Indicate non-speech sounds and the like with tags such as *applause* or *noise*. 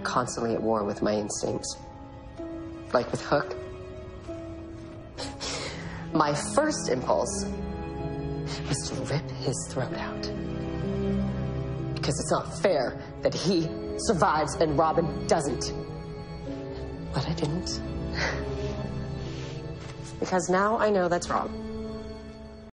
I'm constantly at war with my instincts. Like with Hook. My first impulse was to rip his throat out. Because it's not fair that he survives and Robin doesn't. But I didn't. *laughs* Because now I know that's wrong.